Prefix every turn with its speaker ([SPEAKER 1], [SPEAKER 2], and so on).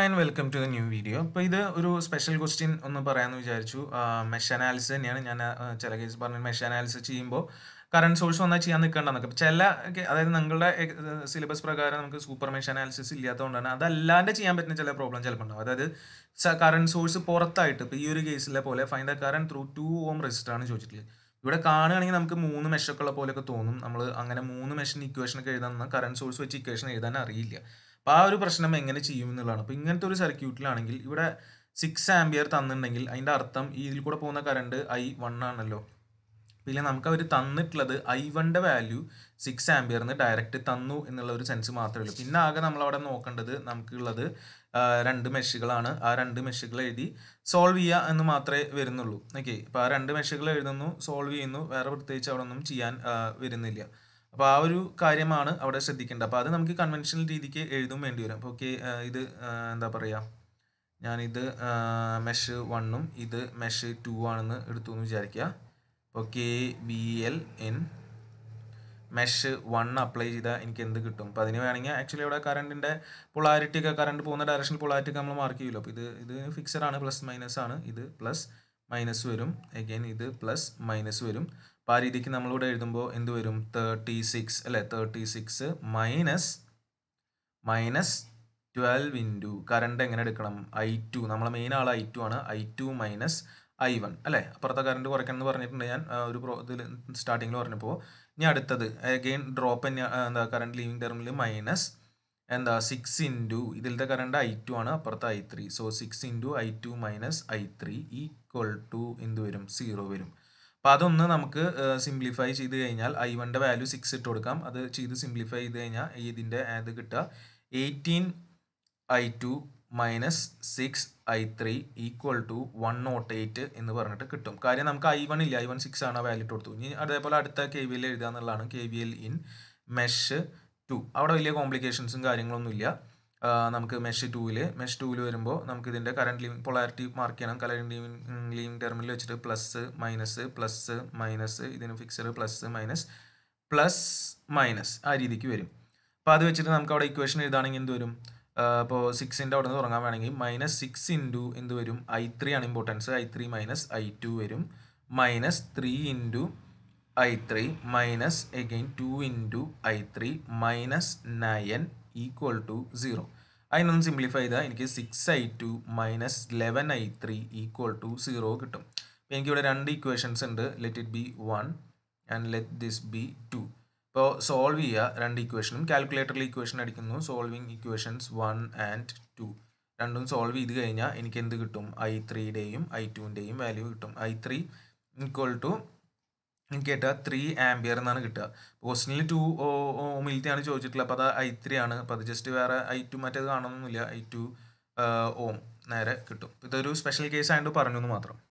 [SPEAKER 1] And welcome to the new video അപ്പോൾ ഇത് ഒരു സ്പെഷ്യൽ ക്വസ്റ്റ്യൻ ഒന്ന് പറയാമെന്ന് വിചാരിച്ചു. മെഷ് അനാലിസിസ് തന്നെയാണ്. ഞാൻ ചില കേസ് പറഞ്ഞ മെഷ് അനാലിസിസ് ചെയ്യുമ്പോൾ കറണ്ട് സോഴ്സ് വന്നാൽ ചെയ്യാൻ നിൽക്കേണ്ടെന്നൊക്കെ ചില അതായത് നിങ്ങളുടെ സിലബസ് പ്രകാരം നമുക്ക് സൂപ്പർ മെഷ് അനാലിസിസ് ഇല്ലാത്തതുകൊണ്ടാണ് അതല്ലാണ്ട് ചെയ്യാൻ പറ്റുന്ന ചില പ്രോബ്ലം ചിലപ്പോൾ ഉണ്ടാവും. അതായത് കറണ്ട് സോഴ്സ് പുറത്തായിട്ട് ഇപ്പോൾ ഈ ഒരു കേസിലെ പോലെ find the current through two ohm resistor ആണ് ചോദിച്ചിട്ടുള്ളത്. ഇവിടെ കാണുകയാണെങ്കിൽ നമുക്ക് മൂന്ന് മെഷൊക്കെ ഉള്ള പോലെയൊക്കെ തോന്നും. നമ്മൾ അങ്ങനെ മൂന്ന് മെഷിന് ഇക്വേഷൻ ഒക്കെ എഴുതാൻ കറണ്ട് സോഴ്സ് വെച്ച് ഇക്വേഷൻ എഴുതാൻ അറിയില്ല. അപ്പോൾ ആ ഒരു പ്രശ്നം എങ്ങനെ ചെയ്യും എന്നുള്ളതാണ്. അപ്പോൾ ഇങ്ങനത്തെ ഒരു സർക്യൂട്ടിലാണെങ്കിൽ ഇവിടെ സിക്സ് ആംബിയർ തന്നിട്ടുണ്ടെങ്കിൽ അതിന്റെ അർത്ഥം ഇതിൽ കൂടെ പോകുന്ന കറണ്ട് ഐ വൺ ആണല്ലോ. പിന്നെ നമുക്ക് അവർ തന്നിട്ടുള്ളത് ഐ വണ്ടെ വാല്യൂ സിക്സ് ആംബിയറിന് ഡയറക്റ്റ് തന്നു എന്നുള്ള ഒരു സെൻസ് മാത്രമേ ഉള്ളൂ. പിന്നെ ആകെ നമ്മൾ അവിടെ നോക്കേണ്ടത് നമുക്കുള്ളത് രണ്ട് മെഷുകളാണ്. ആ രണ്ട് മെഷുകൾ എഴുതി സോൾവ് ചെയ്യുക എന്ന് മാത്രമേ വരുന്നുള്ളൂ. ഓക്കെ അപ്പോൾ ആ രണ്ട് മെഷുകൾ എഴുതുന്നു സോൾവ് ചെയ്യുന്നു. വേറെ പ്രത്യേകിച്ച് അവിടെ ഒന്നും ചെയ്യാൻ വരുന്നില്ല. അപ്പോൾ ആ ഒരു കാര്യമാണ് അവിടെ ശ്രദ്ധിക്കേണ്ടത്. അപ്പോൾ അത് നമുക്ക് കൺവെൻഷണൽ രീതിക്ക് എഴുതും വേണ്ടി വരും. അപ്പോൾ ഓക്കെ ഇത് എന്താ പറയുക ഞാനിത് മെഷ് വണ്ണും ഇത് മെഷ് ടു ആണെന്ന് എടുത്തു എന്ന് വിചാരിക്കുക. അപ്പോൾ K V L in mesh one apply ചെയ്താൽ എനിക്ക് എന്ത് കിട്ടും? അപ്പോൾ അതിന് വേണമെങ്കിൽ ആക്ച്വലി ഇവിടെ കറണ്ടിന്റെ പൊളാരിറ്റി ഒക്കെ കറണ്ട് പോകുന്ന ഡയറക്ഷൻ പൊളാരിറ്റി നമ്മൾ മാർക്ക് ചെയ്യുമല്ലോ. അപ്പോൾ ഇത് ഇത് ഫിക്സഡ് ആണ് പ്ലസ് മൈനസ് ആണ്. ഇത് പ്ലസ് മൈനസ് വരും. അഗൈൻ ഇത് പ്ലസ് മൈനസ് വരും. അപ്പോൾ ആ രീതിക്ക് നമ്മളിവിടെ എഴുതുമ്പോൾ എന്ത് വരും? തേർട്ടി സിക്സ് അല്ലേ? Thirty six minus minus twelve into current എങ്ങനെ എടുക്കണം? ഐ ടു നമ്മളെ മെയിൻ ആൾ ഐ ടു ആണ്. I two minus I one അല്ലേ? അപ്പുറത്തെ കറണ്ട് കുറയ്ക്കണം എന്ന് പറഞ്ഞിട്ടുണ്ട് ഞാൻ. ഒരു പ്രോ ഇതിൽ സ്റ്റാർട്ടിങ്ങിൽ പറഞ്ഞപ്പോൾ ഇനി അടുത്തത്. അഗെയിൻ ഡ്രോപ്പ് എന്താ കറണ്ട് ലീവിങ് ടെർമിൽ മൈനസ് എന്താ സിക്സ് ഇന്റു ഇതിലത്തെ കറണ്ട് ഐ ടു ആണ്. അപ്പുറത്തെ I three so six into I two minus I three equal to എന്ത് വരും? സീറോ വരും. അപ്പോൾ അതൊന്ന് നമുക്ക് സിംപ്ലിഫൈ ചെയ്ത് കഴിഞ്ഞാൽ ഐ വണ്ടെ വാല്യൂ സിക്സ് ഇട്ട് കൊടുക്കാം. അത് ചെയ്ത് സിംപ്ലിഫൈ ചെയ്ത് കഴിഞ്ഞാൽ ഇതിന്റെ അത് കിട്ടുക? Eighteen I two minus six I three equal to one nought eight എന്ന് പറഞ്ഞിട്ട് കിട്ടും. കാര്യം നമുക്ക് ഐ വൺ ഇല്ല. ഐ വൺ സിക്സ് ആണ് വാല്യൂ ഇട്ട് കൊടുത്തു ഇനി അതേപോലെ അടുത്ത കെ വി എൽ എഴുതുക എന്നുള്ളതാണ് K V L in mesh two അവിടെ വലിയ കോംപ്ലിക്കേഷൻസും കാര്യങ്ങളൊന്നും ഇല്ല. ആ, നമുക്ക് മെഷ് ടൂവിൽ മെഷ് ടൂവിൽ വരുമ്പോൾ നമുക്ക് ഇതിന്റെ കറണ്ട് ലിവിങ് പൊളാരിറ്റി മാർക്ക് ചെയ്യണം കറണ്ട് ലിവിങ് ലിവിങ് ടെർമിൽ വെച്ചിട്ട് പ്ലസ് മൈനസ് പ്ലസ് മൈനസ് ഇതിന് fixed plus minus plus minus ആ രീതിക്ക് വരും. അപ്പോൾ അത് വെച്ചിട്ട് നമുക്ക് അവിടെ ഇക്വേഷൻ എഴുതാണെങ്കിൽ എന്ത് വരും? അപ്പോൾ സിക്സിന്റെ അവിടെ നിന്ന് തുടങ്ങാൻ വേണമെങ്കിൽ മൈനസ് സിക്സ് ഇന്റു എന്ത് വരും? ഐ ത്രീ ആണ് importance I three minus I two വരും. Minus three into I three minus again two into I three minus nine equal to zero അതിനൊന്ന് സിംപ്ലിഫൈ ചെയ്താൽ എനിക്ക് six I two minus eleven I three equal to zero കിട്ടും. എനിക്കിവിടെ രണ്ട് equations ഉണ്ട്. Let it be one and let this be two ഇപ്പോൾ solve ചെയ്യുക രണ്ട് ഇക്വേഷനും കാൽക്കുലേറ്ററിൽ ഇക്വേഷൻ അടിക്കുന്നു. Solving equations one and two രണ്ടും സോൾവ് ചെയ്ത് കഴിഞ്ഞാൽ എനിക്ക് എന്ത് കിട്ടും ഐ ത്രീയുടെയും ഐ ടുവിന്റെയും വാല്യൂ കിട്ടും. ഐ ത്രീ ഈക്വൽ ടു എനിക്ക് കിട്ടുക ത്രീ ആംബിയർ എന്നാണ് കിട്ടുക. ക്വസ്റ്റിനിൽ ടു ഓമിലത്തെയാണ് ചോദിച്ചിട്ടുള്ളത്. അപ്പോൾ അത് ഐ ത്രീ ആണ്. അപ്പോൾ അത് ജസ്റ്റ് വേറെ ഐ ടു മറ്റേത് കാണണമെന്നില്ല ഐ ടു ഓം നേരെ കിട്ടും. ഇതൊരു സ്പെഷ്യൽ കേസ് ആയതുകൊണ്ട് പറഞ്ഞു എന്ന് മാത്രം.